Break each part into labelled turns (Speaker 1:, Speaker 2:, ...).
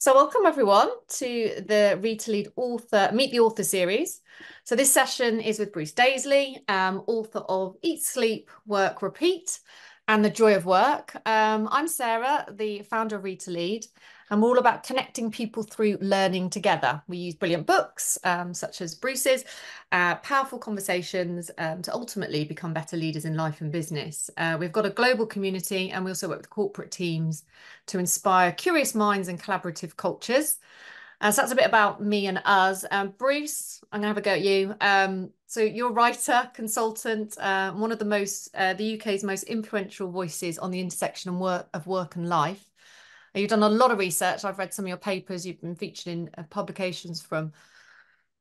Speaker 1: So welcome everyone to the Read to Lead author, Meet the Author series. So this session is with Bruce Daisley, um, author of Eat, Sleep, Work, Repeat, and The Joy of Work. Um, I'm Sarah, the founder of Read to Lead. I'm all about connecting people through learning together. We use brilliant books, um, such as Bruce's, uh, powerful conversations um, to ultimately become better leaders in life and business. Uh, we've got a global community and we also work with corporate teams to inspire curious minds and collaborative cultures. Uh, so that's a bit about me and us. Um, Bruce, I'm going to have a go at you. Um, so you're a writer, consultant, uh, one of the most, uh, the UK's most influential voices on the intersection of work, of work and life. You've done a lot of research. I've read some of your papers. You've been featured in uh, publications from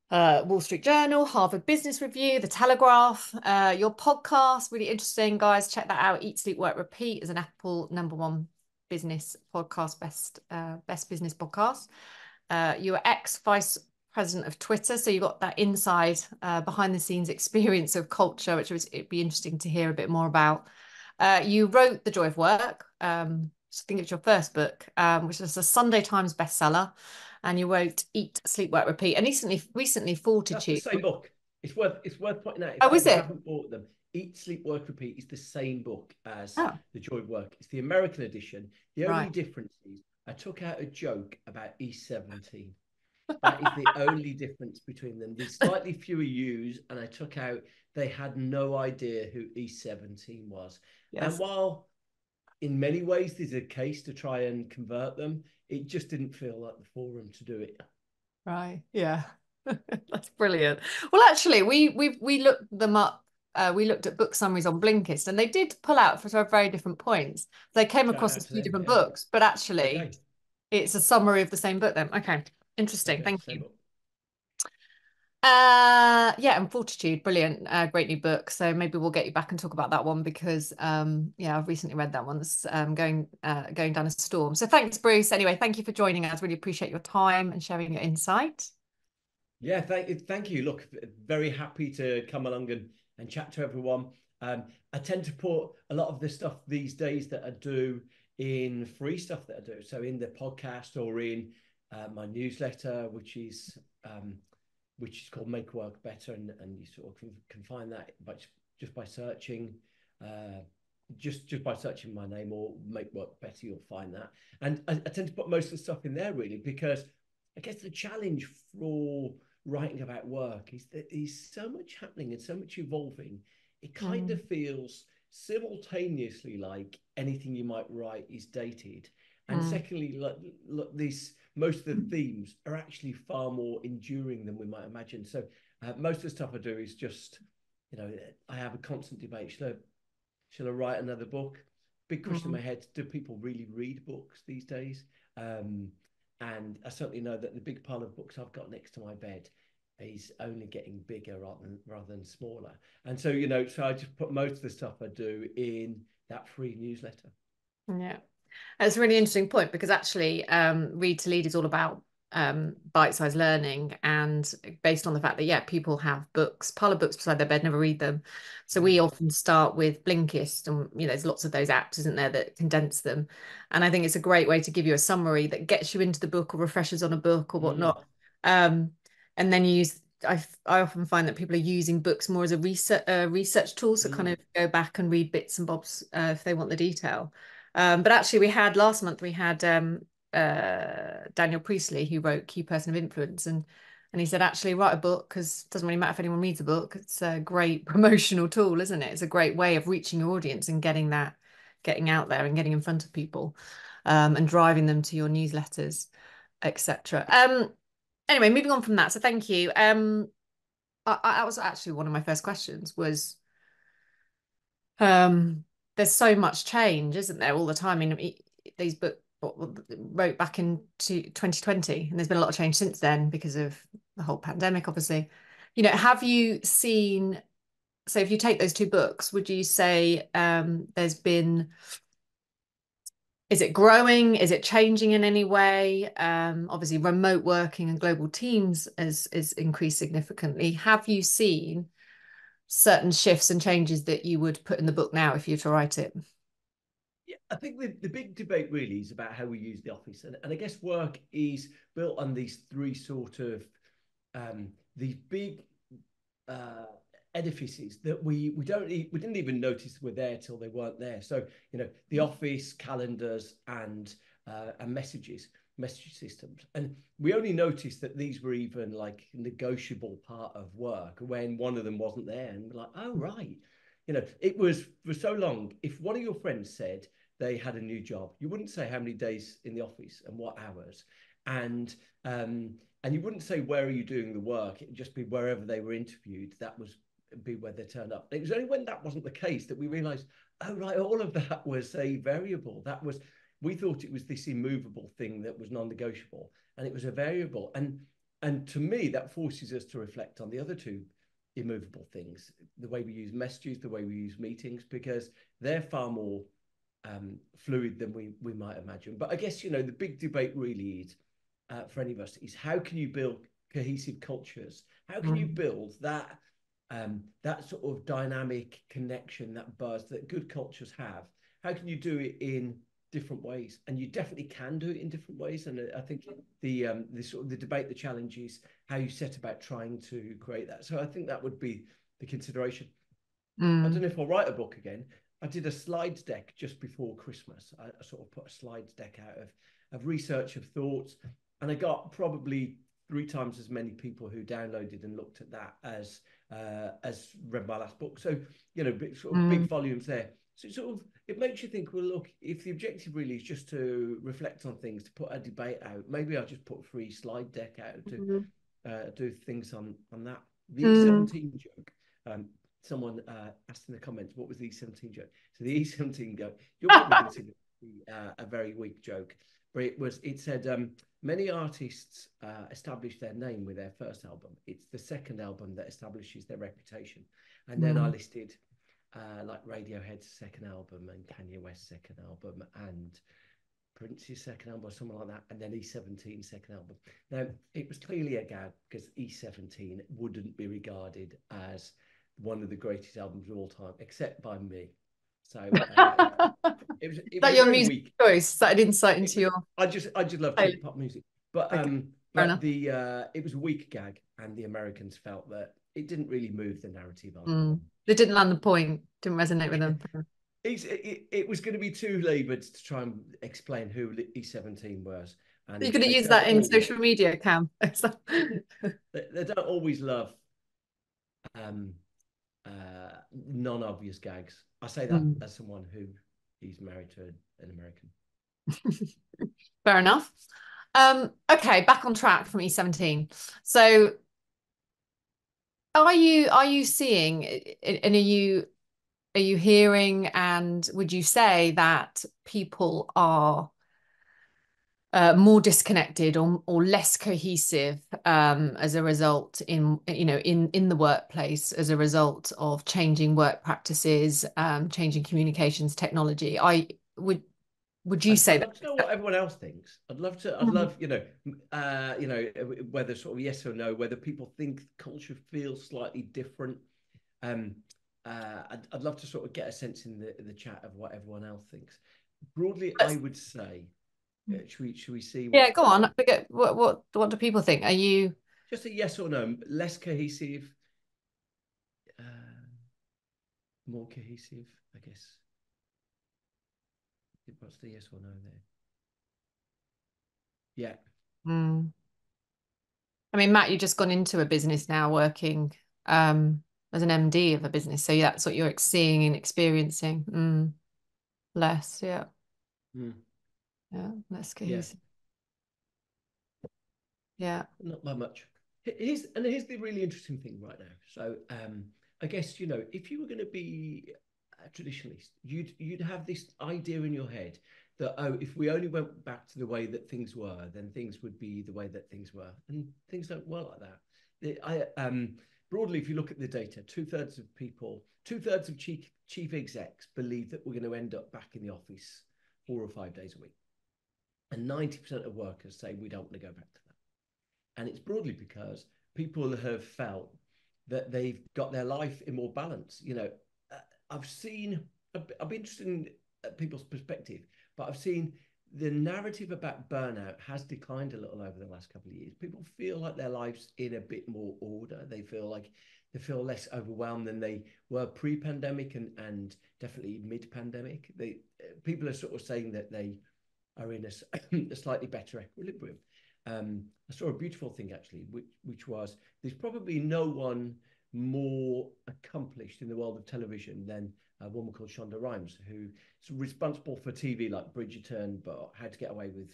Speaker 1: uh, Wall Street Journal, Harvard Business Review, The Telegraph. Uh, your podcast, really interesting, guys. Check that out. Eat, Sleep, Work, Repeat is an Apple number one business podcast, best uh, best business podcast. Uh, you were ex vice president of Twitter, so you've got that inside uh, behind the scenes experience of culture, which was it'd be interesting to hear a bit more about. Uh, you wrote The Joy of Work. Um, I think it's your first book, um, which is a Sunday Times bestseller, and you wrote Eat, Sleep, Work, Repeat, and recently, recently Fortitude.
Speaker 2: That's the same book. It's worth it's worth pointing out. If
Speaker 1: oh, is it?
Speaker 2: Haven't bought them. Eat, Sleep, Work, Repeat is the same book as oh. The Joy of Work. It's the American edition. The only right. difference is I took out a joke about E17. That is the only difference between them. There's slightly fewer U's, and I took out they had no idea who E17 was. Yes. And while in many ways there's a case to try and convert them. It just didn't feel like the forum to do it.
Speaker 1: Right. Yeah. That's brilliant. Well, actually, we we we looked them up. Uh, we looked at book summaries on Blinkist, and they did pull out for very different points. They came across a few different yeah. books, but actually, okay. it's a summary of the same book. Then, okay, interesting. Okay, Thank you. Uh, yeah, and Fortitude, brilliant, uh, great new book. So maybe we'll get you back and talk about that one because, um, yeah, I've recently read that one. That's um, going uh, going down a storm. So thanks, Bruce. Anyway, thank you for joining us. Really appreciate your time and sharing your insight.
Speaker 2: Yeah, thank thank you. Look, very happy to come along and and chat to everyone. Um, I tend to put a lot of the stuff these days that I do in free stuff that I do. So in the podcast or in uh, my newsletter, which is um, which is called Make Work Better, and, and you sort of can, can find that by, just by searching, uh, just just by searching my name or Make Work Better, you'll find that. And I, I, tend to put most of the stuff in there really because I guess the challenge for writing about work is that there's so much happening and so much evolving. It kind mm. of feels simultaneously like anything you might write is dated, and mm. secondly, like, look, this most of the themes are actually far more enduring than we might imagine. So uh, most of the stuff I do is just, you know, I have a constant debate. Shall I, shall I write another book? Big question mm-hmm. in my head: Do people really read books these days? Um, and I certainly know that the big pile of books I've got next to my bed is only getting bigger rather than rather than smaller. And so, you know, so I just put most of the stuff I do in that free newsletter.
Speaker 1: Yeah. It's a really interesting point because actually, um, Read to Lead is all about um, bite-sized learning, and based on the fact that yeah, people have books, pile of books beside their bed, never read them. So we mm. often start with Blinkist, and you know, there's lots of those apps, isn't there, that condense them. And I think it's a great way to give you a summary that gets you into the book or refreshes on a book or whatnot. Mm. Um, and then you use I, I often find that people are using books more as a research uh, research tool, so mm. kind of go back and read bits and bobs uh, if they want the detail. Um, but actually, we had last month we had um, uh, Daniel Priestley who wrote Key Person of Influence, and and he said actually write a book because it doesn't really matter if anyone reads a book. It's a great promotional tool, isn't it? It's a great way of reaching your audience and getting that getting out there and getting in front of people um, and driving them to your newsletters, etc. Um, anyway, moving on from that. So thank you. Um, I, I, that was actually one of my first questions was um there's so much change, isn't there, all the time? I mean, these books wrote back in 2020, and there's been a lot of change since then because of the whole pandemic, obviously. You know, have you seen? So, if you take those two books, would you say um, there's been? Is it growing? Is it changing in any way? Um, obviously, remote working and global teams has is increased significantly. Have you seen certain shifts and changes that you would put in the book now if you were to write it?
Speaker 2: Yeah, I think the, the big debate really is about how we use the office. And, and I guess work is built on these three sort of um, these big uh, edifices that we we don't we didn't even notice were there till they weren't there. So you know the office, calendars, and uh, and messages, message systems, and we only noticed that these were even like negotiable part of work when one of them wasn't there, and we're like, oh right, you know, it was for so long. If one of your friends said they had a new job, you wouldn't say how many days in the office and what hours, and um, and you wouldn't say where are you doing the work. It'd just be wherever they were interviewed. That was be where they turned up. It was only when that wasn't the case that we realised, oh right, all of that was a variable. That was we thought it was this immovable thing that was non-negotiable, and it was a variable. And and to me, that forces us to reflect on the other two immovable things: the way we use messages, the way we use meetings, because they're far more um, fluid than we we might imagine. But I guess you know the big debate really is uh, for any of us is how can you build cohesive cultures? How can mm. you build that um, that sort of dynamic connection, that buzz that good cultures have? How can you do it in different ways? And you definitely can do it in different ways. And I think the um, the sort of the debate, the challenge is how you set about trying to create that. So I think that would be the consideration. Mm. I don't know if I'll write a book again. I did a slides deck just before Christmas. I, I sort of put a slides deck out of of research of thoughts and I got probably three times as many people who downloaded and looked at that as uh, as read my last book. So you know, big, sort of mm. big volumes there. So it sort of it makes you think. Well, look, if the objective really is just to reflect on things, to put a debate out, maybe I'll just put a free slide deck out to mm-hmm. uh, do things on on that. The mm. E17 joke. Um, someone uh, asked in the comments, what was the E17 joke? So the E17 joke, you're probably consider uh, a very weak joke where it was it said um, many artists uh, establish their name with their first album. It's the second album that establishes their reputation, and then mm. I listed uh, like Radiohead's second album and Kanye West's second album and Prince's second album or something like that, and then E17's second album. Now it was clearly a gag because E17 wouldn't be regarded as one of the greatest albums of all time, except by me. So uh,
Speaker 1: it was it that was your music weak. choice that an insight into your.
Speaker 2: I just I just love hip hop music, but okay. um, but the uh, it was a weak gag, and the Americans felt that it didn't really move the narrative on.
Speaker 1: Mm. They didn't land the point. Didn't resonate with them.
Speaker 2: It, it, it was going to be too laboured to try and explain who E17 was.
Speaker 1: And you could have used that in always, social media, Cam.
Speaker 2: they, they, don't always love um, uh, non-obvious gags. I say that mm. as someone who is married to an American.
Speaker 1: Fair enough. Um, okay, back on track from E17. So are you are you seeing and are you are you hearing and would you say that people are uh, more disconnected or or less cohesive um, as a result in you know in in the workplace as a result of changing work practices, um, changing communications technology. I would would you
Speaker 2: I'd
Speaker 1: say that?
Speaker 2: To know what everyone else thinks. I'd love to. I'd mm-hmm. love you know uh, you know whether sort of yes or no, whether people think culture feels slightly different. Um, uh, I'd, I'd love to sort of get a sense in the in the chat of what everyone else thinks. Broadly, I would say yeah, should we should we see?
Speaker 1: What, yeah, go on. Forget What what what do people think? Are you
Speaker 2: just a yes or no? Less cohesive, uh, more cohesive, I guess. What's the yes or no there? Yeah.
Speaker 1: Mm. I mean, Matt, you've just gone into a business now, working um, as an MD of a business, so that's what you're seeing and experiencing. Mm. Less, yeah. Mm. Yeah, less cohesive. Yeah.
Speaker 2: yeah. Not by much. Here's and here's the really interesting thing right now. So um, I guess you know if you were going to be a traditionalist, you'd you'd have this idea in your head that oh, if we only went back to the way that things were, then things would be the way that things were, and things don't work like that. I um, broadly, if you look at the data, two thirds of people, two thirds of chief chief execs believe that we're going to end up back in the office four or five days a week. And 90% of workers say we don't want to go back to that. And it's broadly because people have felt that they've got their life in more balance. You know, I've seen, I'd be interested in people's perspective. But I've seen the narrative about burnout has declined a little over the last couple of years. People feel like their lives in a bit more order. They feel like they feel less overwhelmed than they were pre-pandemic and and definitely mid-pandemic. They people are sort of saying that they are in a, a slightly better equilibrium. Um, I saw a beautiful thing actually, which which was there's probably no one more accomplished in the world of television than a woman called Shonda Rhimes, who's responsible for TV like Bridgerton, but How to Get Away with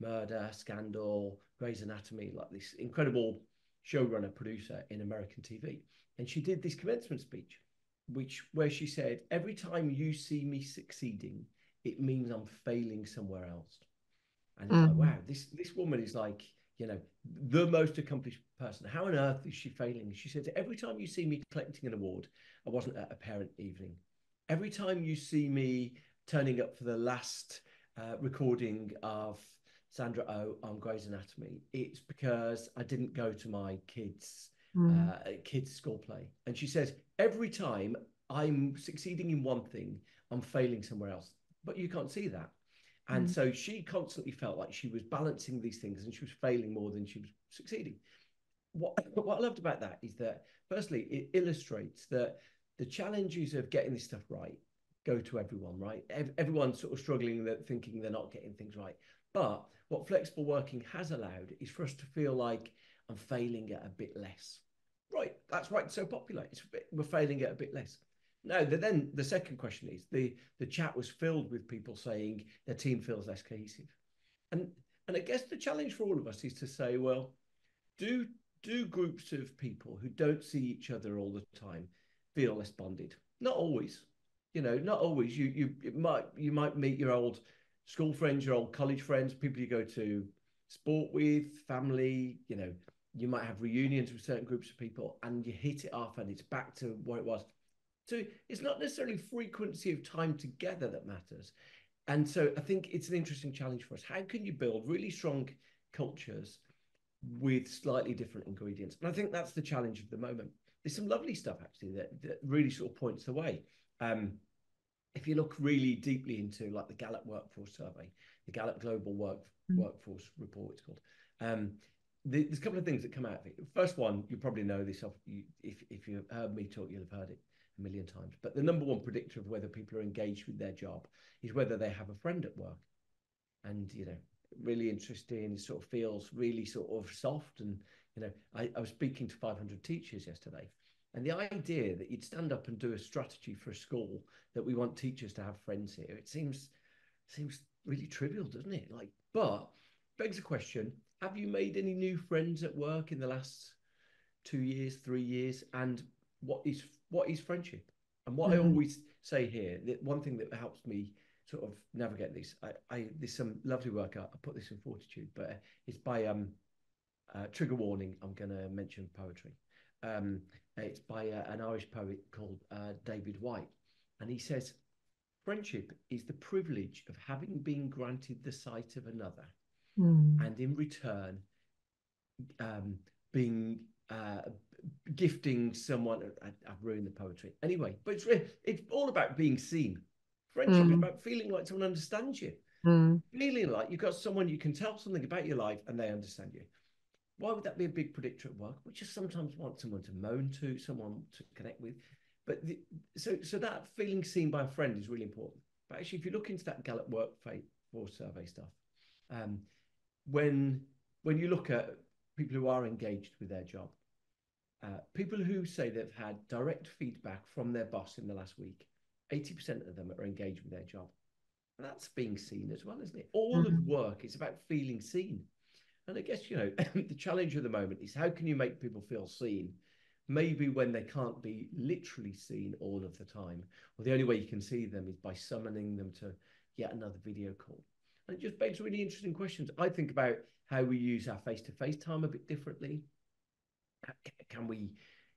Speaker 2: Murder, Scandal, Grey's Anatomy, like this incredible showrunner producer in American TV. And she did this commencement speech, which where she said, "Every time you see me succeeding, it means I'm failing somewhere else." And it's mm. like, wow, this this woman is like, you know, the most accomplished person. How on earth is she failing? She said, every time you see me collecting an award, I wasn't at a parent evening. Every time you see me turning up for the last uh, recording of Sandra O oh on Grey's Anatomy, it's because I didn't go to my kids' mm. uh, kids' school play. And she says, every time I'm succeeding in one thing, I'm failing somewhere else. But you can't see that. And mm. so she constantly felt like she was balancing these things and she was failing more than she was succeeding. What, what I loved about that is that, firstly, it illustrates that the challenges of getting this stuff right go to everyone, right? Everyone's sort of struggling, that thinking they're not getting things right. But what flexible working has allowed is for us to feel like I'm failing at a bit less. Right, that's right. It's so popular. It's, we're failing at a bit less. No, then the second question is the the chat was filled with people saying their team feels less cohesive, and and I guess the challenge for all of us is to say, well, do do groups of people who don't see each other all the time feel less bonded? Not always, you know, not always. You you might you might meet your old school friends, your old college friends, people you go to sport with, family, you know. You might have reunions with certain groups of people, and you hit it off, and it's back to what it was so it's not necessarily frequency of time together that matters. And so I think it's an interesting challenge for us. How can you build really strong cultures with slightly different ingredients? And I think that's the challenge of the moment. There's some lovely stuff actually that, that really sort of points the way. Um, if you look really deeply into like the Gallup Workforce Survey, the Gallup Global Work mm-hmm. Workforce Report, it's called. Um, there's a couple of things that come out of it. First one, you probably know this. off. If if you've heard me talk, you'll have heard it a million times. But the number one predictor of whether people are engaged with their job is whether they have a friend at work. And, you know, really interesting. It sort of feels really sort of soft. And, you know, I, I was speaking to 500 teachers yesterday. And the idea that you'd stand up and do a strategy for a school that we want teachers to have friends here, it seems seems really trivial, doesn't it? Like, but begs the question: Have you made any new friends at work in the last two years, three years? And what is what is friendship? And what mm-hmm. I always say here, that one thing that helps me sort of navigate this, I, I there's some lovely work. I, I put this in Fortitude, but it's by um, uh, trigger warning. I'm going to mention poetry. Um, it's by uh, an Irish poet called uh, David Whyte, and he says, "Friendship is the privilege of having been granted the sight of another, mm. and in return, um, being uh, gifting someone. I, have ruined the poetry anyway, but it's it's all about being seen. Friendship mm. is about feeling like someone understands you, mm. feeling like you've got someone you can tell something about your life and they understand you. Why would that be a big predictor at work? We just sometimes want someone to moan to, someone to connect with. But the, so so that feeling seen by a friend is really important. But actually, if you look into that Gallup workforce survey stuff, um, when when you look at people who are engaged with their job, uh, people who say they've had direct feedback from their boss in the last week, 80% of them are engaged with their job. And that's being seen as well, isn't it? All mm-hmm. of work is about feeling seen. And I guess, you know, the challenge of the moment is how can you make people feel seen? Maybe when they can't be literally seen all of the time, or the only way you can see them is by summoning them to yet another video call. And it just begs really interesting questions. I think about how we use our face to face time a bit differently can we,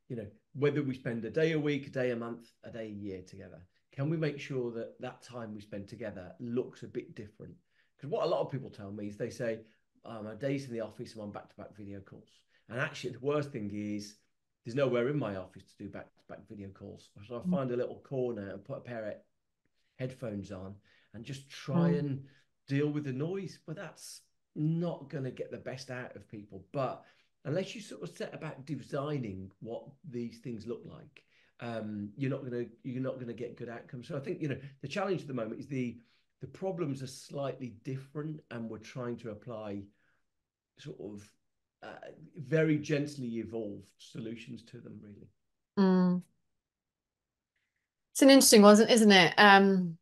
Speaker 2: you know, whether we spend a day a week, a day a month, a day a year together, can we make sure that that time we spend together looks a bit different? Because what a lot of people tell me is they say, oh, my days in the office I'm on back to back video calls. And actually, the worst thing is there's nowhere in my office to do back to back video calls. So I mm. find a little corner and put a pair of headphones on and just try mm. and deal with the noise. But that's not going to get the best out of people. But unless you sort of set about designing what these things look like, um, you're not going to you're not going to get good outcomes. So I think you know the challenge at the moment is the the problems are slightly different, and we're trying to apply sort of uh, very gently evolved solutions to them. Really,
Speaker 1: mm. it's an interesting one, isn't it? Um,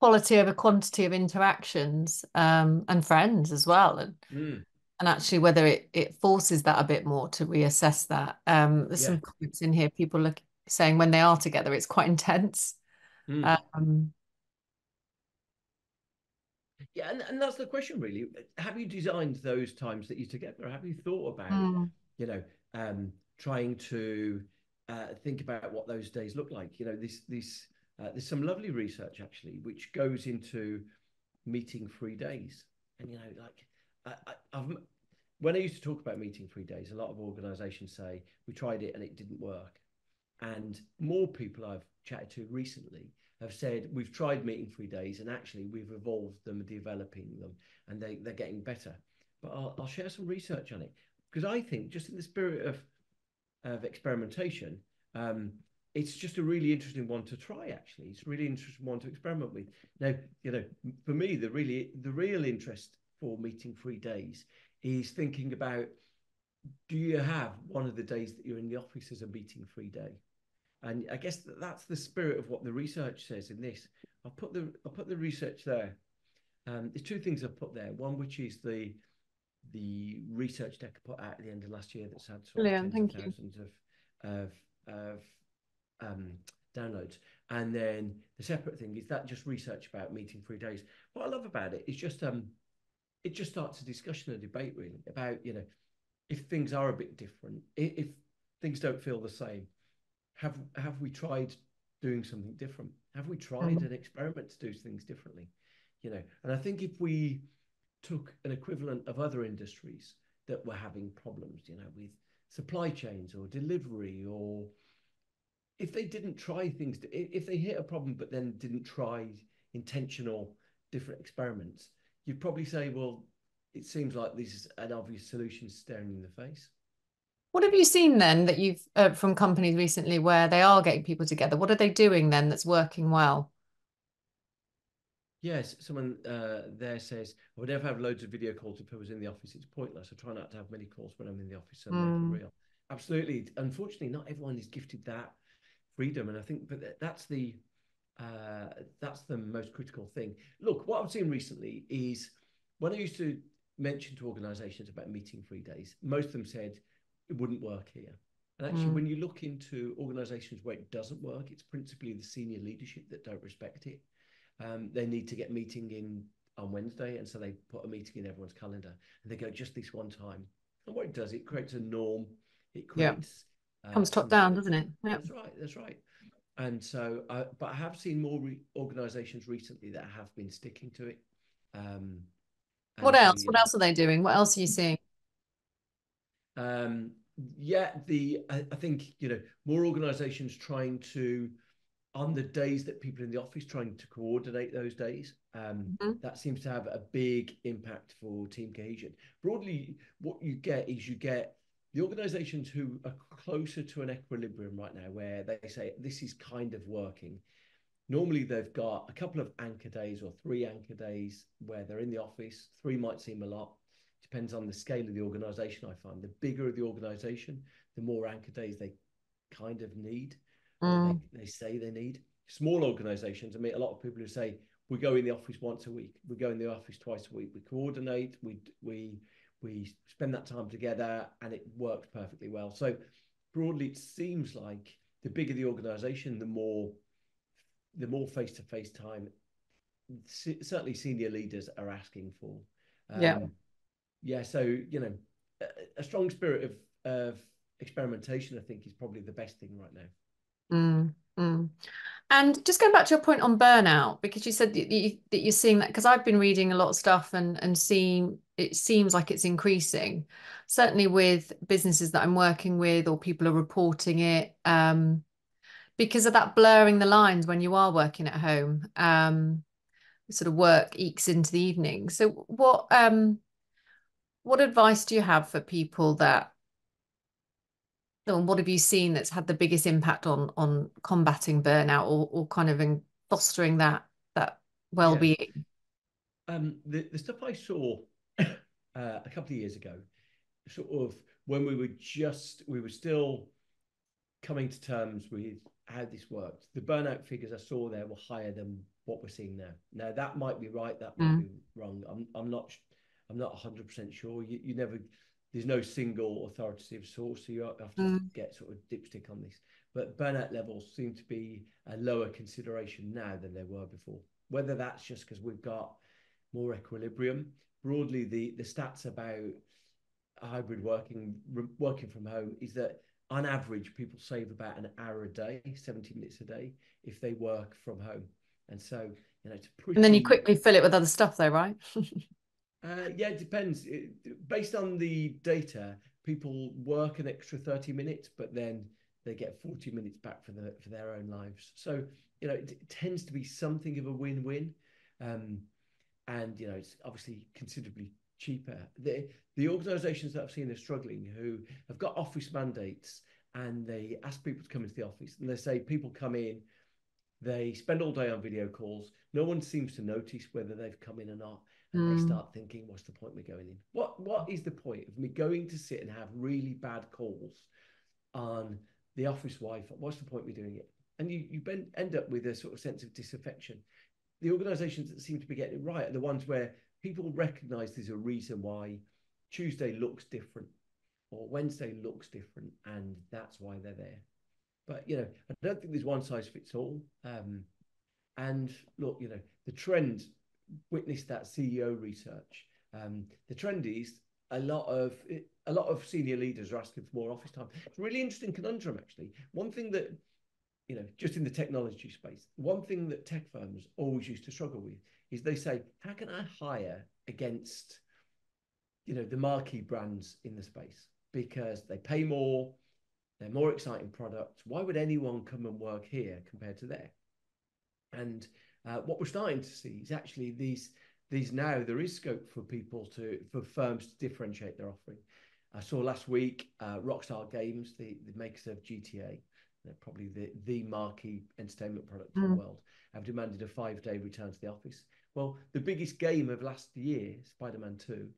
Speaker 1: quality over quantity of interactions um, and friends as well, and. Mm and actually whether it, it forces that a bit more to reassess that. Um, there's yeah. some comments in here, people look saying when they are together, it's quite intense. Mm. Um,
Speaker 2: yeah, and, and that's the question really. Have you designed those times that you're together? Have you thought about, mm. you know, um, trying to uh, think about what those days look like? You know, this this uh, there's some lovely research actually which goes into meeting free days, and you know, like I, have when I used to talk about meeting free days, a lot of organisations say we tried it and it didn't work, and more people I've chatted to recently have said we've tried meeting free days and actually we've evolved them, developing them, and they, they're getting better. But I'll, I'll share some research on it because I think, just in the spirit of, of experimentation, um, it's just a really interesting one to try. Actually, it's a really interesting one to experiment with. Now, you know, for me, the really the real interest for meeting free days is thinking about do you have one of the days that you're in the office as a meeting free day? And I guess that that's the spirit of what the research says in this. I'll put the I'll put the research there. Um, there's two things I've put there. One which is the the research deck I put out at the end of last year that's had
Speaker 1: sort of tens of
Speaker 2: thousands of of, of um, downloads. And then the separate thing is that just research about meeting free days. What I love about it is just um it just starts a discussion, a debate really about, you know, if things are a bit different, if things don't feel the same, have have we tried doing something different? Have we tried mm-hmm. an experiment to do things differently? You know, and I think if we took an equivalent of other industries that were having problems, you know, with supply chains or delivery, or if they didn't try things, if they hit a problem but then didn't try intentional different experiments, you'd probably say, well, it seems like this is an obvious solution staring in the face.
Speaker 1: What have you seen then that you've uh, from companies recently where they are getting people together? What are they doing then that's working well?
Speaker 2: Yes, someone uh, there says, I would never have loads of video calls if I was in the office. It's pointless. I try not to have many calls when I'm in the office and mm. for real. Absolutely. Unfortunately, not everyone is gifted that freedom. And I think, but that's the uh, that's the most critical thing. Look, what I've seen recently is when I used to mention to organisations about meeting free days, most of them said it wouldn't work here. And actually, mm. when you look into organisations where it doesn't work, it's principally the senior leadership that don't respect it. Um, they need to get meeting in on Wednesday, and so they put a meeting in everyone's calendar, and they go just this one time. And what it does, it creates a norm. It creates
Speaker 1: yeah. uh, comes top down, doesn't it?
Speaker 2: Yeah. That's right. That's right. And so, uh, but I have seen more re- organisations recently that have been sticking to it. Um,
Speaker 1: what else? what else are they doing? What else are you seeing?
Speaker 2: Um, yeah, the I, I think you know more organisations trying to on the days that people in the office trying to coordinate those days. Um, mm-hmm. That seems to have a big impact for team cohesion. Broadly, what you get is you get the organizations who are closer to an equilibrium right now, where they say this is kind of working. Normally, they've got a couple of anchor days or three anchor days where they're in the office. Three might seem a lot depends on the scale of the organization i find. The bigger of the organization the more anchor days they kind of need mm. they, they, say they need. Small organizations i meet a lot of people who say we go in the office once a week we go in the office twice a week we coordinate we we we spend that time together and it works perfectly well. So broadly it seems like the bigger the organization the more the more face-to-face time certainly senior leaders are asking for.
Speaker 1: Um, yeah
Speaker 2: yeah, so you know, a, a strong spirit of of experimentation, I think, is probably the best thing right now.
Speaker 1: Mm, mm. And just going back to your point on burnout, because you said that, you, that you're seeing that, because I've been reading a lot of stuff and and seeing it seems like it's increasing. Certainly with businesses that I'm working with, or people are reporting it. Um, because of that blurring the lines when you are working at home. Um, sort of work ekes into the evening. So what um what advice do you have for people that and what have you seen that's had the biggest impact on on combating burnout or, or kind of in fostering that that well-being
Speaker 2: yeah. um the, the stuff i saw uh, a couple of years ago sort of when we were just we were still coming to terms with how this worked the burnout figures i saw there were higher than what we're seeing now now that might be right that might mm. be wrong i'm, I'm not i'm not 100% sure you, you never there's no single authoritative source, so you have to mm. get sort of dipstick on this. But burnout levels seem to be a lower consideration now than they were before. Whether that's just because we've got more equilibrium, broadly, the the stats about hybrid working working from home is that on average people save about an hour a day, 70 minutes a day, if they work from home. And so, you know, it's
Speaker 1: pretty. And then you quickly fill it with other stuff, though, right?
Speaker 2: Uh, yeah, it depends. It, based on the data, people work an extra 30 minutes, but then they get 40 minutes back for the for their own lives. So, you know, it, it tends to be something of a win-win. Um, and, you know, it's obviously considerably cheaper. The, the organizations that I've seen are struggling who have got office mandates and they ask people to come into the office and they say people come in, they spend all day on video calls. No one seems to notice whether they've come in or not mm. they start thinking, what's the point of me going in? What what is the point of me going to sit and have really bad calls on the office Wi-Fi? What's the point of me doing it? And you you end up with a sort of sense of disaffection. The organisations that seem to be getting it right are the ones where people recognise there's a reason why Tuesday looks different or Wednesday looks different, and that's why they're there. But you know, I don't think there's one size fits all. Um, and look, you know, the trend witnessed that CEO research. Um, the trend is a lot of a lot of senior leaders are asking for more office time. It's a really interesting conundrum, actually. One thing that you know, just in the technology space, one thing that tech firms always used to struggle with is they say, how can I hire against, you know, the marquee brands in the space because they pay more, they're more exciting products. Why would anyone come and work here compared to there? And uh, what we're starting to see is actually these these now there is scope for people to for firms to differentiate their offering. I saw last week uh, Rockstar Games, the, the makers of GTA, they're probably the, the marquee entertainment product mm. in the mm. world, have demanded a five day return to the office. Well, the biggest game of last year, Spider Man 2,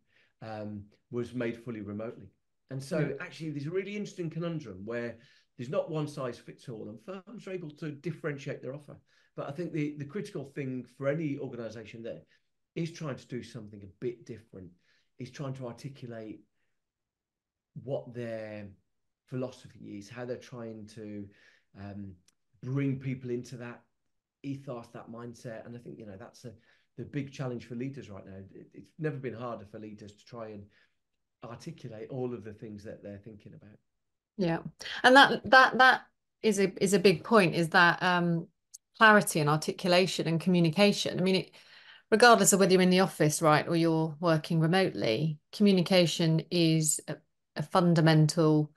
Speaker 2: um, was made fully remotely. And so, yeah. actually, there's a really interesting conundrum where there's not one size fits all, and firms are able to differentiate their offer. But I think the, the critical thing for any organization that is trying to do something a bit different is trying to articulate what their philosophy is, how they're trying to um, bring people into that ethos, that mindset. And I think, you know, that's a, the big challenge for leaders right now. It, it's never been harder for leaders to try and articulate all of the things that they're thinking about.
Speaker 1: Yeah. And that, that, that is a, is a big point is that, um, clarity and articulation and communication. I mean, it, regardless of whether you're in the office, right, or you're working remotely, communication is a, a fundamental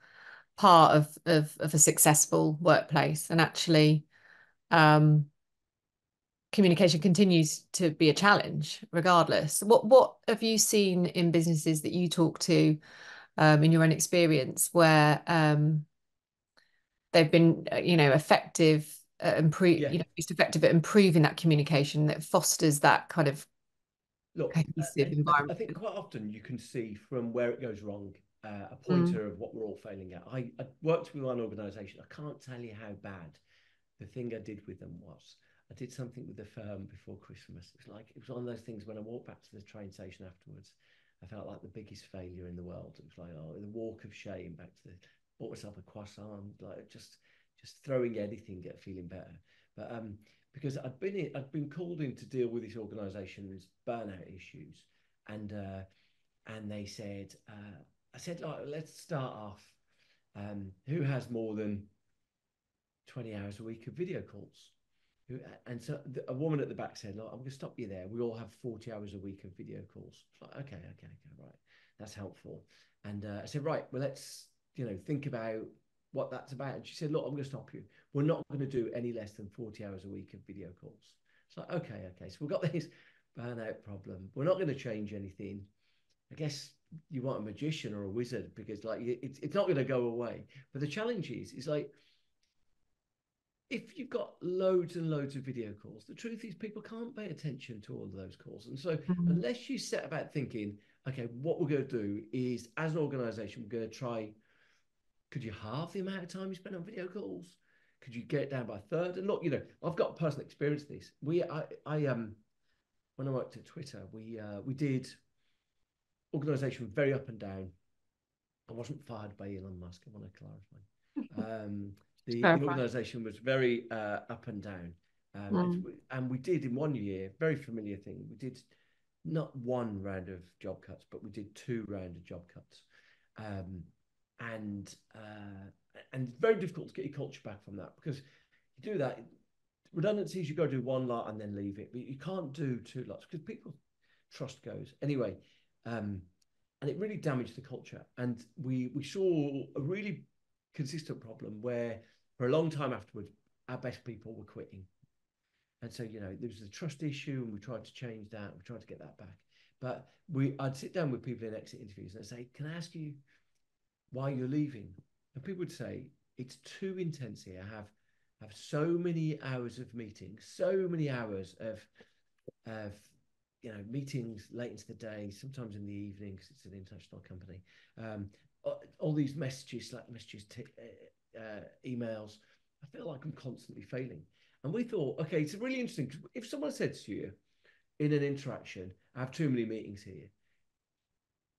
Speaker 1: part of, of, of a successful workplace. And actually, um, communication continues to be a challenge regardless. What what have you seen in businesses that you talk to um, in your own experience where um, they've been, uh, you know, effective uh, improve yeah. you know most effective at improving that communication that fosters that kind of
Speaker 2: Look, cohesive I, environment. I think quite often you can see from where it goes wrong uh, a pointer mm. of what we're all failing at. I, I worked with one organisation. I can't tell you how bad the thing I did with them was. I did something with the firm before Christmas. It was like it was one of those things when I walked back to the train station afterwards. I felt like the biggest failure in the world. It was like oh, the walk of shame back to the bought myself a croissant, like just just throwing anything at feeling better. But um, because I'd been in, I'd been called in to deal with this organisation's burnout issues, and uh, and they said, uh, I said, like, let's start off. Um, who has more than twenty hours a week of video calls? Who, And so a woman at the back said, "Look, I'm going to stop you there. We all have 40 hours a week of video calls." Like, okay, okay, okay, right, that's helpful. And uh, I said, right, well, let's you know think about what that's about. And she said, Look, I'm going to stop you. we're not going to do any less than 40 hours a week of video calls. It's like, okay, okay. So we've got this burnout problem. We're not going to change anything. I guess you want a magician or a wizard because like it's, it's not going to go away. But the challenge is, is like, if you've got loads and loads of video calls, the truth is people can't pay attention to all of those calls. And so mm-hmm. unless you set about thinking, okay, what we're going to do is as an organization, we're going to try, could you halve the amount of time you spend on video calls? Could you get it down by a third? And look, you know, I've got personal experience this. We, I, I, um, when I worked at Twitter, we, uh, we did organization very up and down. I wasn't fired by Elon Musk. I want to clarify. Um, the, the organization was very uh, up and down. Um, mm. and, we did in one year, very familiar thing. We did not one round of job cuts, but we did two round of job cuts. Um, and uh, and very difficult to get your culture back from that because you do that redundancies you go do one lot and then leave it but you can't do two lots because people trust goes anyway um, and it really damaged the culture and we we saw a really consistent problem where for a long time afterwards, our best people were quitting. And so, you know, there was a trust issue and we tried to change that. We tried to get that back. But we, I'd sit down with people in exit interviews and I'd say, can I ask you why you're leaving? And people would say, it's too intense here. I have, have so many hours of meetings, so many hours of, of, you know, meetings late into the day, sometimes in the evenings. It's an international company. Um, all these messages, like messages, t- uh, emails. I feel like I'm constantly failing. And we thought, okay, it's really interesting if someone said to you in an interaction, I have too many meetings here.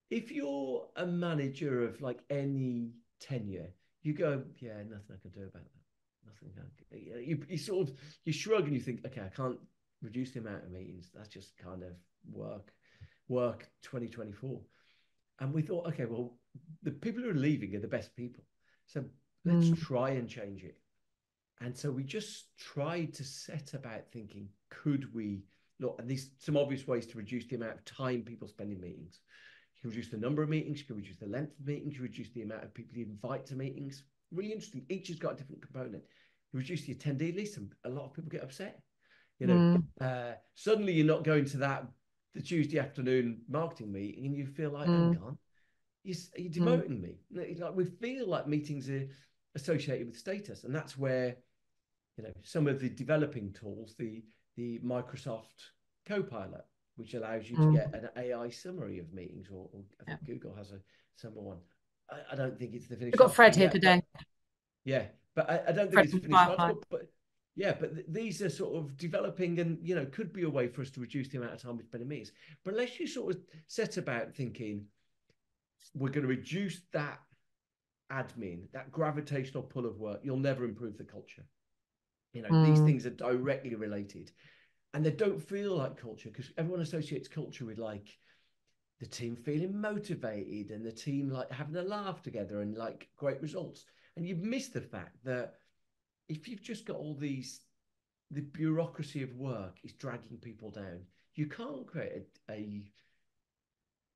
Speaker 2: If you're a manager of like any tenure, you go, yeah, nothing I can do about that. Nothing. Can, you, you sort of you shrug and you think, okay, I can't reduce the amount of meetings. That's just kind of work, work 2024. And we thought, okay, well, the people who are leaving are the best people. So Let's mm. try and change it. And so we just tried to set about thinking, could we look? And these some obvious ways to reduce the amount of time people spend in meetings. You can reduce the number of meetings, you can reduce the length of meetings, you reduce the amount of people you invite to meetings. Really interesting. Each has got a different component. You reduce the attendee list, and a lot of people get upset. You know, mm. uh, suddenly you're not going to that the Tuesday afternoon marketing meeting, and you feel like, mm. hang on, you're, you're mm. demoting mm. me. Like we feel like meetings are associated with status, and that's where you know some of the developing tools, the the Microsoft Copilot, which allows you mm. to get an AI summary of meetings, or, or I think yeah. Google has a similar one. I, I, don't think it's the finished.
Speaker 1: We've got Fred here today.
Speaker 2: Yeah, but I, I don't think Fred it's the finished article. But yeah, but th- these are sort of developing, and you know, could be a way for us to reduce the amount of time we spend in meetings. But unless you sort of set about thinking, we're going to reduce that admin, that gravitational pull of work, you'll never improve the culture. You know, mm. these things are directly related and they don't feel like culture because everyone associates culture with like the team feeling motivated and the team like having a laugh together and like great results. And you've missed the fact that if you've just got all these, the bureaucracy of work is dragging people down, you can't create a, a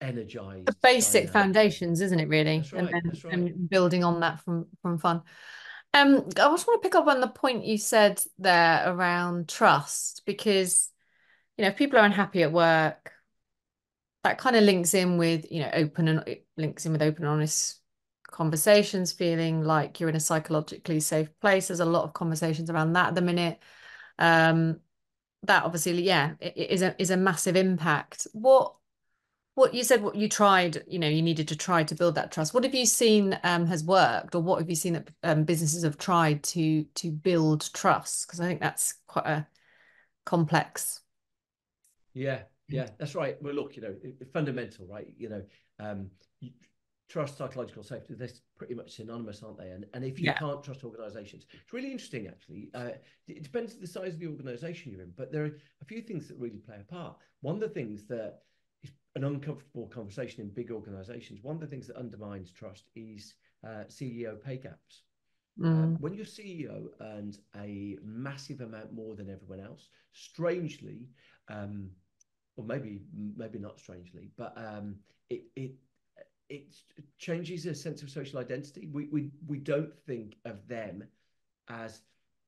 Speaker 2: energized
Speaker 1: the basic dynamic. foundations isn't it really right, and, then, right. and building on that from from fun um i just want to pick up on the point you said there around trust because you know if people are unhappy at work that kind of links in with you know open and it links in with open and honest conversations feeling like you're in a psychologically safe place. There's a lot of conversations around that at the minute. Um that obviously yeah is a is a massive impact. What what you said what you tried you know you needed to try to build that trust. What have you seen um, has worked or what have you seen that um, businesses have tried to to build trust? Because i think that's quite a complex
Speaker 2: yeah yeah that's right. Well look you know fundamental right? You know um, trust psychological safety they're pretty much synonymous aren't they? And, and if you yeah. can't trust organizations it's really interesting actually. Uh, it depends on the size of the organization you're in but there are a few things that really play a part. One of the things that an uncomfortable conversation in big organizations, one of the things that undermines trust is uh, CEO pay gaps. Mm. Uh, when your CEO earns a massive amount more than everyone else, strangely, um, or maybe maybe not strangely, but um, it it it changes a sense of social identity. We we we don't think of them as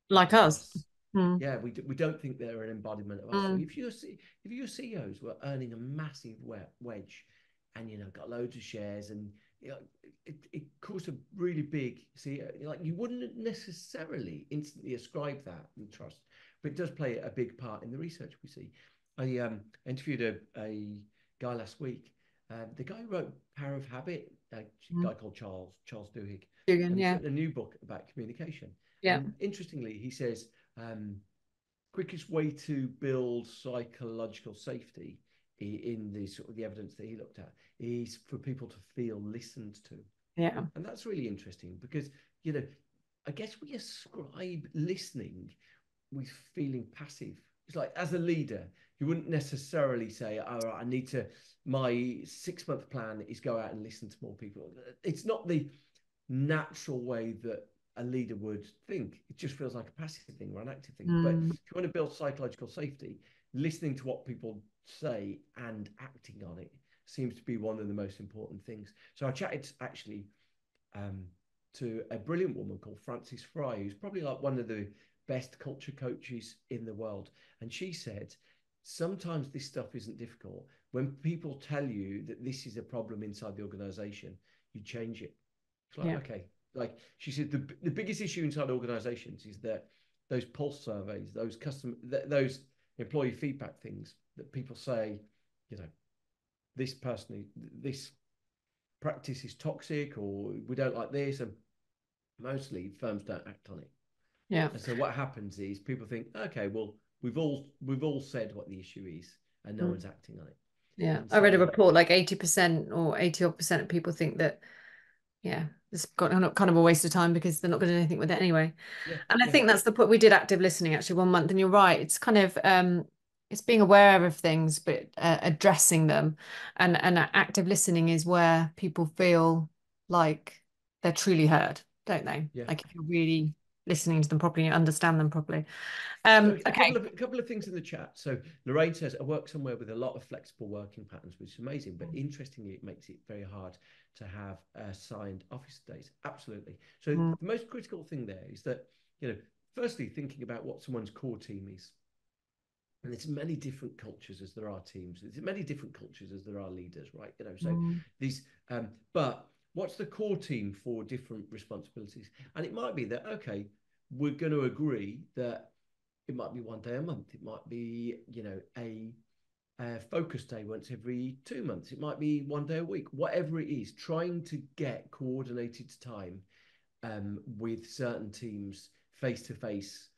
Speaker 1: like us.
Speaker 2: Mm. Yeah, we, we don't think they're an embodiment of us. Mm. If you're if your CEOs were earning a massive wedge, and you know got loads of shares, and you know, it, it caused a really big see like you wouldn't necessarily instantly ascribe that in trust, but it does play a big part in the research we see. I um, interviewed a, a guy last week. Uh, the guy who wrote Power of Habit, a mm. guy called Charles Charles Duhigg.
Speaker 1: Dugan, yeah.
Speaker 2: A new book about communication.
Speaker 1: Yeah.
Speaker 2: And interestingly, he says um, quickest way to build psychological safety in the sort of the evidence that he looked at is for people to feel listened to.
Speaker 1: Yeah.
Speaker 2: And that's really interesting because, you know, I guess we ascribe listening with feeling passive. It's like as a leader, you wouldn't necessarily say, all right, I need to, my six month plan is go out and listen to more people. It's not the natural way that a leader would think. It just feels like a passive thing or an active thing. Mm. But if you want to build psychological safety, listening to what people say and acting on it seems to be one of the most important things. So I chatted actually um, to a brilliant woman called Frances Frei, who's probably like one of the best culture coaches in the world. And she said, sometimes this stuff isn't difficult. When people tell you that this is a problem inside the organization, you change it. It's like, yeah. okay, like she said, the, the biggest issue inside organizations is that those pulse surveys, those customer, th- those employee feedback things that people say, you know, this person, this practice is toxic, or we don't like this, and mostly firms don't act on it.
Speaker 1: Yeah.
Speaker 2: And so what happens is people think, okay, well, we've all we've all said what the issue is, and no mm. one's acting on it.
Speaker 1: Yeah, so, I read a report like eighty percent or eighty odd percent of people think that yeah, it's got kind of a waste of time because they're not going to do anything with it anyway. Yeah, and I yeah. think that's the point we did active listening actually one month, and you're right. It's kind of um, it's being aware of things but uh, addressing them, and and active listening is where people feel like they're truly heard, don't they?
Speaker 2: Yeah.
Speaker 1: Like if you're really listening to them properly, you understand them properly. Um,
Speaker 2: so a okay. Couple of, a couple of things in the chat. So Lorraine says, I work somewhere with a lot of flexible working patterns, which is amazing, but interestingly, it makes it very hard to have signed office days. Absolutely. So mm. the most critical thing there is that, you know, firstly, thinking about what someone's core team is. And it's many different cultures as there are teams. It's many different cultures as there are leaders, right? You know, so mm. these, um, but what's the core team for different responsibilities? And it might be that, okay, we're going to agree that it might be one day a month. It might be, you know, a, a focus day once every two months. It might be one day a week, whatever it is, trying to get coordinated time um, with certain teams face to face.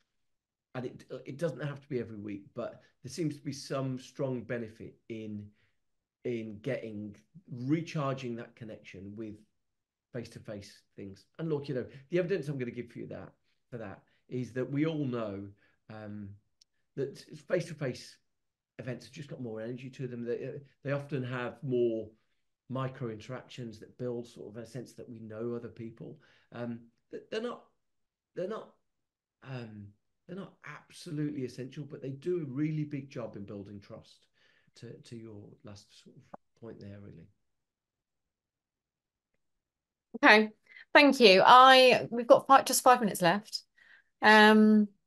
Speaker 2: And it, it doesn't have to be every week, but there seems to be some strong benefit in in getting recharging that connection with face to face things. And look, you know, the evidence I'm going to give for you that for that is that we all know um, that face to face events have just got more energy to them. They they often have more micro interactions that build sort of a sense that we know other people. Um, they're not they're not um, they're not absolutely essential, but they do a really big job in building trust. To to your last sort of point there, really.
Speaker 1: Okay, thank you. I we've got five, just five minutes left. Um, uh,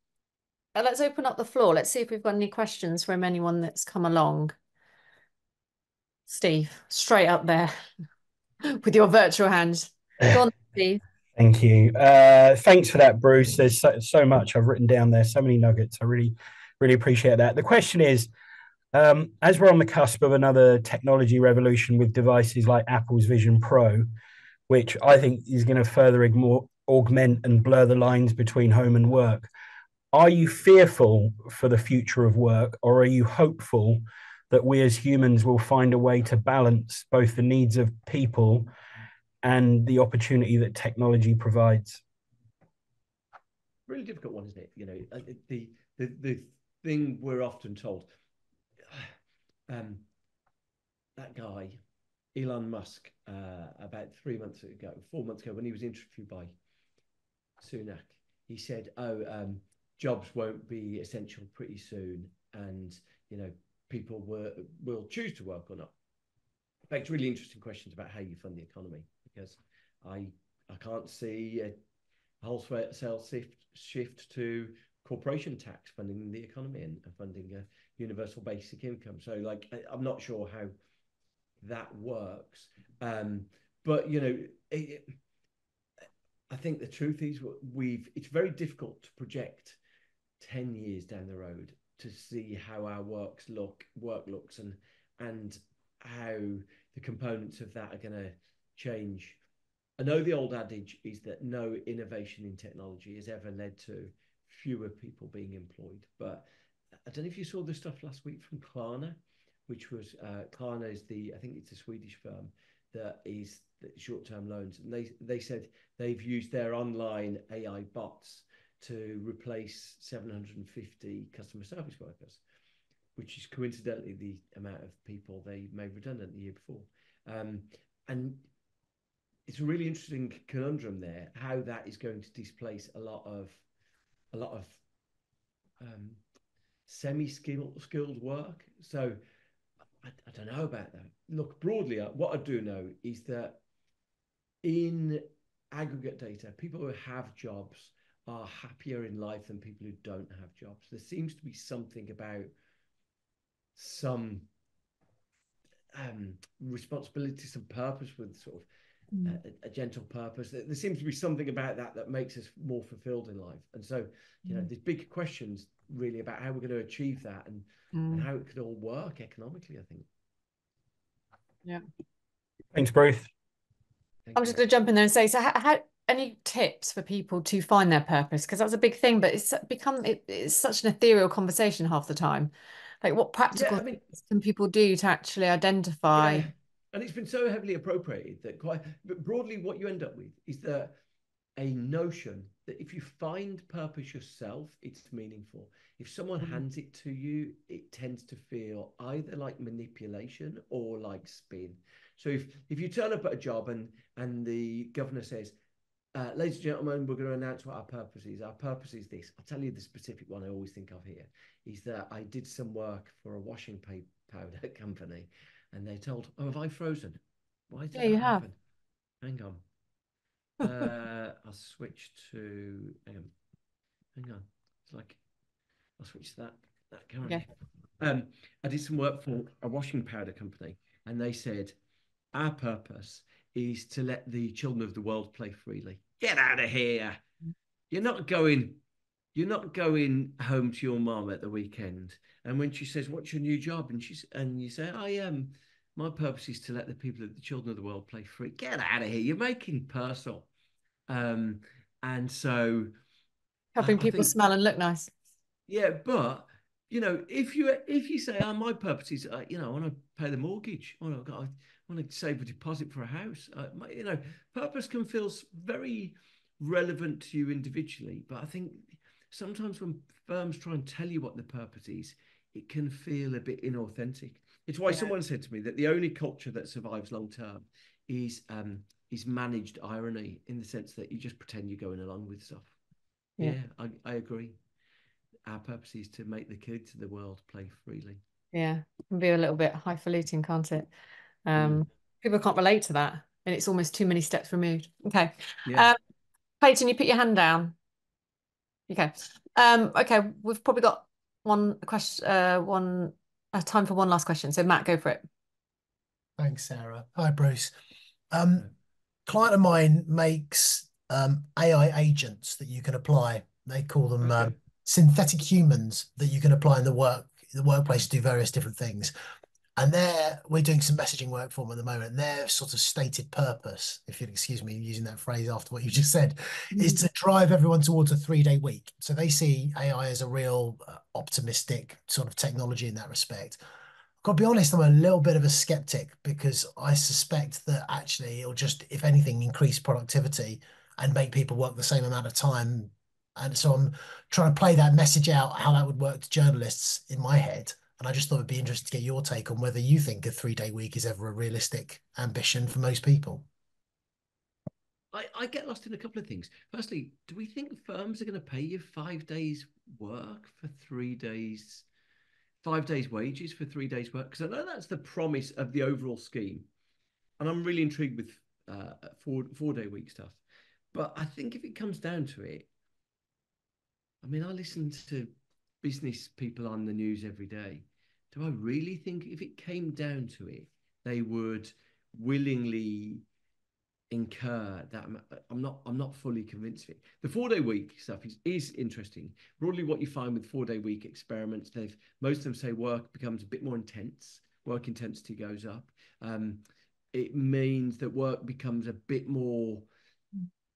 Speaker 1: let's open up the floor. Let's see if we've got any questions from anyone that's come along. Steve, straight up there with your virtual hand. Go on, Steve.
Speaker 3: Thank you. Uh, thanks for that, Bruce. There's so, so much I've written down there, so many nuggets. I really, really appreciate that. The question is, um, as we're on the cusp of another technology revolution with devices like Apple's Vision Pro, which I think is going to further ignore, augment and blur the lines between home and work. Are you fearful for the future of work, or are you hopeful that we as humans will find a way to balance both the needs of people and the opportunity that technology provides?
Speaker 2: Really difficult one, isn't it? You know, uh, the the the thing we're often told, um, that guy Elon Musk uh, about three months ago, four months ago, when he was interviewed by Sunak, he said, "Oh, um, jobs won't be essential pretty soon, and you know people will will choose to work or not." Begs really interesting questions about how you fund the economy because I I can't see a wholesale shift shift to corporation tax funding the economy and funding a universal basic income. So, like, I, am not sure how that works, um, but you know, it, I think the truth is we've. It's very difficult to project ten years down the road to see how our works look, work looks, and and how the components of that are going to change. I know the old adage is that no innovation in technology has ever led to fewer people being employed. But I don't know if you saw the stuff last week from Klarna, which was uh, Klarna is the I think it's a Swedish firm that is short-term loans, and they they said they've used their online AI bots to replace 750 customer service workers, which is coincidentally the amount of people they made redundant the year before. Um, and it's a really interesting conundrum there how that is going to displace a lot of a lot of um, semi-skilled skilled work. So I, I, don't know about that. Look broadly, uh, what I do know is that in aggregate data, people who have jobs are happier in life than people who don't have jobs. There seems to be something about some um, responsibility, some purpose with sort of mm. a, a, gentle purpose. There, seems to be something about that that makes us more fulfilled in life. And so, you mm. know, there's big questions really about how we're going to achieve that and, mm. and how it could all work economically, I think.
Speaker 1: Yeah.
Speaker 3: Thanks, Bruce.
Speaker 1: Thank I'm just going to jump in there and say, so how, how any tips for people to find their purpose? Because that's a big thing, but it's become it, it's such an ethereal conversation half the time. Like, what practical yeah, I mean, things can people do to actually identify? Yeah.
Speaker 2: And it's been so heavily appropriated that quite, but broadly, what you end up with is that a notion that if you find purpose yourself, it's meaningful. If someone mm-hmm. hands it to you, it tends to feel either like manipulation or like spin. So if if you turn up at a job and and the governor says, uh, ladies and gentlemen, we're going to announce what our purpose is. Our purpose is this. I'll tell you the specific one I always think of here is that I did some work for a washing powder company and they told, Oh, have I frozen?
Speaker 1: Why did yeah, you happen?
Speaker 2: have. Hang on. uh, I'll switch to hang on. Hang on. It's like I'll switch to that that camera. Okay. Um, I did some work for a washing powder company and they said, Our purpose is to let the children of the world play freely. Get out of here. You're not going you're not going home to your mom at the weekend. And when she says, "What's your new job?" and she's and you say, "I am." My purpose is to let the people, of the children of the world, play free. Get out of here! You're making personal, um, and so
Speaker 1: helping I, people I think, smell and look nice.
Speaker 2: Yeah, but you know, if you if you say, "Oh, my purpose is, uh, you know, I want to pay the mortgage. I want to, want to save a deposit for a house," uh, my, you know, purpose can feel very relevant to you individually. But I think sometimes when firms try and tell you what the purpose is, it can feel a bit inauthentic. It's why yeah. someone said to me that the only culture that survives long term is um, is managed irony in the sense that you just pretend you're going along with stuff. Yeah, yeah I, I agree. Our purpose is to make the kids of the world play freely.
Speaker 1: Yeah, it can be a little bit highfalutin, can't it? Um, mm. People can't relate to that, and it's almost too many steps removed. Okay, yeah. um, Clayton, you put your hand down. Okay. Um, okay, we've probably got one question, uh, one uh, time for one last question. So Matt, go for it.
Speaker 4: Thanks, Sarah. Hi, Bruce. Um, client of mine makes um, AI agents that you can apply. They call them okay. um, synthetic humans that you can apply in the work the workplace to do various different things and they're we're doing some messaging work for them at the moment. Their sort of stated purpose, if you'll excuse me using that phrase after what you just said, mm-hmm. is to drive everyone towards a three day week. So they see AI as a real uh, optimistic sort of technology in that respect. I've got to be honest, I'm a little bit of a skeptic because I suspect that actually it'll just, if anything, increase productivity and make people work the same amount of time. And so I'm trying to play that message out how that would work to journalists in my head and I just thought it'd be interesting to get your take on whether you think a three day week is ever a realistic ambition for most people.
Speaker 2: I, I get lost in a couple of things. Firstly, do we think firms are going to pay you five days work for three days, five days wages for three days work? Because I know that's the promise of the overall scheme. And I'm really intrigued with uh, four four day week stuff. But I think if it comes down to it, I mean, I listen to business people on the news every day. Do I really think if it came down to it, they would willingly incur that i'm not i'm not fully convinced of it. The four day week stuff is, is interesting. Broadly what you find with four day week experiments they've most of them say work becomes a bit more intense work intensity goes up. Um, it means that work becomes a bit more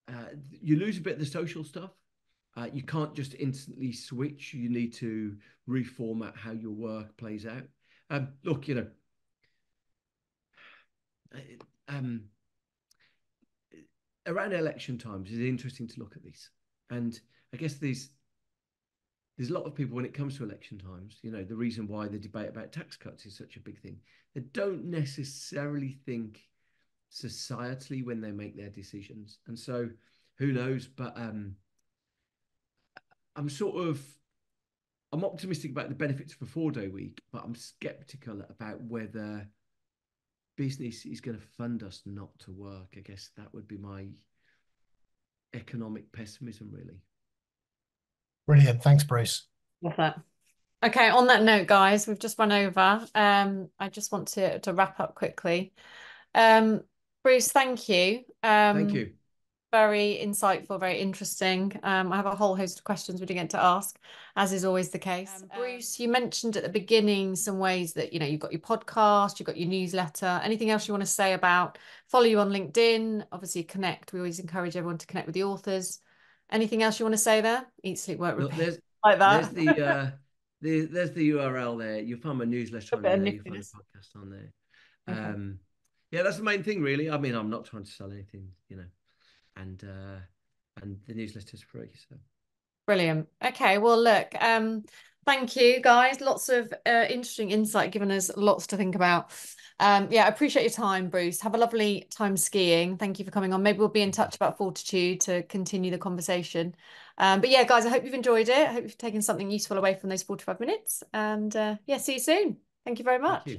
Speaker 2: uh, you lose a bit of the social stuff uh, you can't just instantly switch you need to reformat how your work plays out um, look you know um, around election times, it's interesting to look at these. And I guess there's there's a lot of people when it comes to election times, you know, the reason why the debate about tax cuts is such a big thing. They don't necessarily think societally when they make their decisions. And so who knows? But um I'm sort of I'm optimistic about the benefits of a four day week, but I'm skeptical about whether business is going to fund us not to work. I guess that would be my economic pessimism, really.
Speaker 4: Brilliant. Thanks, Bruce.
Speaker 1: Love that. Okay, on that note, guys, we've just run over. Um, I just want to to wrap up quickly. Um, Bruce, thank you. Um,
Speaker 2: thank you
Speaker 1: very insightful, very interesting. Um, I have a whole host of questions we didn't get to ask, as is always the case. Um, Bruce, you mentioned at the beginning some ways that you know you've got your podcast, you've got your newsletter. Anything else you want to say about follow you on LinkedIn? Obviously, connect. We always encourage everyone to connect with the authors. Anything else you want to say there? Eat, sleep, work, repeat.
Speaker 2: there's,
Speaker 1: like that.
Speaker 2: There's the, uh, the there's the URL there. You'll find my newsletter on there. You'll find the podcast on there. Okay. Um, yeah, that's the main thing, really. I mean, I'm not trying to sell anything, you know and uh, and the newsletter's free. So
Speaker 1: brilliant. Okay, well, look, um, thank you guys. Lots of uh, interesting insight, given us lots to think about. Um, yeah, I appreciate your time, Bruce. Have a lovely time skiing. Thank you for coming on. Maybe we'll be in touch about fortitude to continue the conversation. Um, but yeah, guys, I hope you've enjoyed it. I hope you've taken something useful away from those 45 minutes. And uh, yeah, see you soon. Thank you very much.